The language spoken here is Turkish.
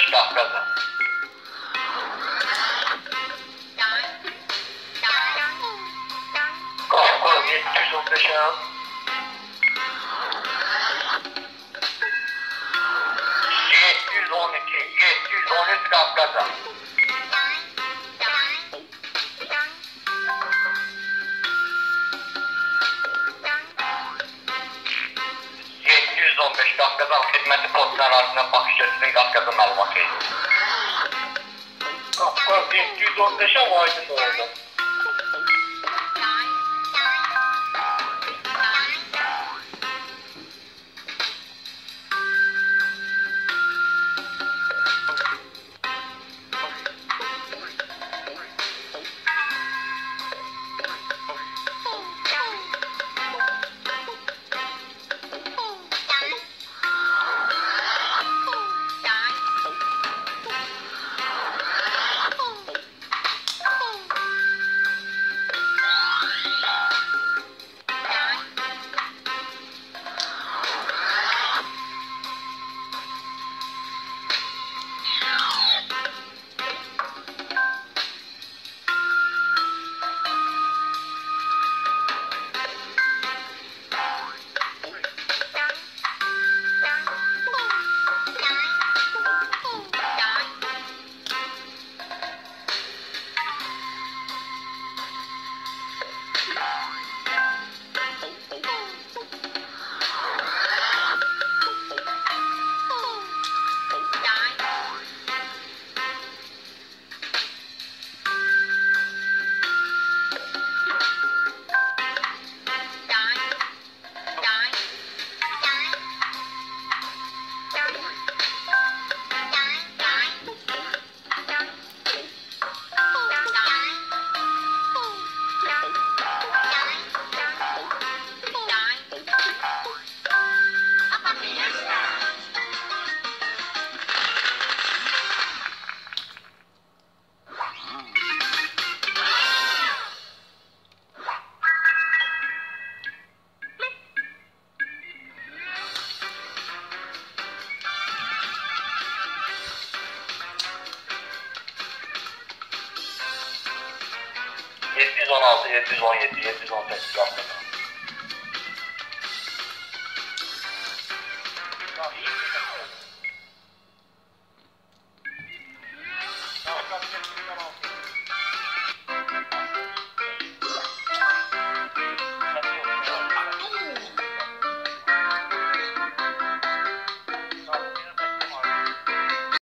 13 715 Kafkas'a. Kafkas 715 al. 712 713 Kafkas'a. %115 Qafqazal xidməti poçt ərazisindən baxış gözünün Qafqazı məlumatı. Qafqaz 715-ə aydın oldu. 716, 717, 718 haftada. Ya iyi